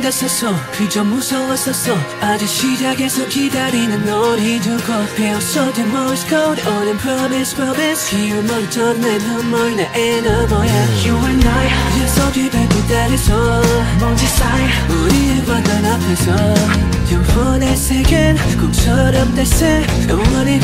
같았어. 그저 무서웠었어. 아직 시작에서 기다리는 널 잊고 배웠어. the Morse code in promise promise. here 멀던 내 눈물 내 에너머야. You and I 약속이 뱉기다려서 먼지 사이 우리의 바다 앞에서 영혼의 세계는 꿈처럼 달새. 영원히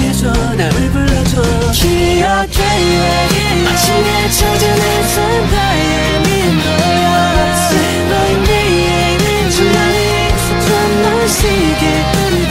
익숙한 널 시계 끄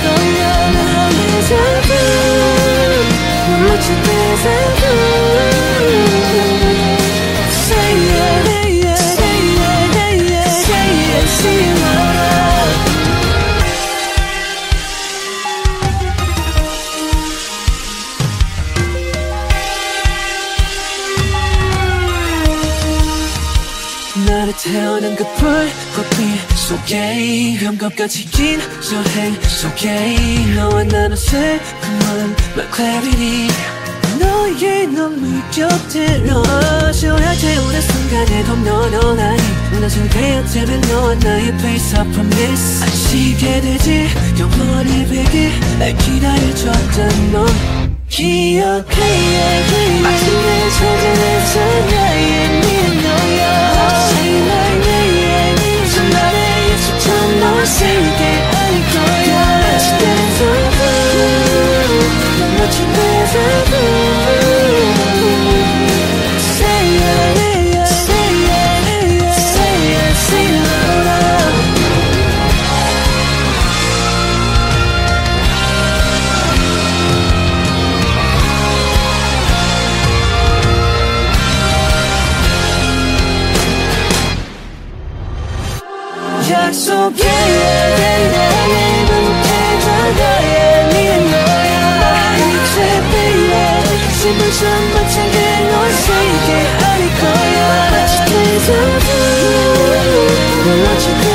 태우는 그 불꽃빛 속에 흠겁같이 긴 여행 속에 너와 나는 새콤한 my clarity 너의 눈물 곁으로 시원할 태우는 순간에 덤너너 나니. 무너질 되었다면 너와 나의 place of promise. 아시게 되지? 영원히 베기 날 기다려줬던 너 기억해. 마침내 찾아낸 나의 약속해 나의 행복해가 나의 미래 너야 이제 baby 심부전 마찬가지 넌 세계 아닐 거야 다시 태어나 몰라줄 거야.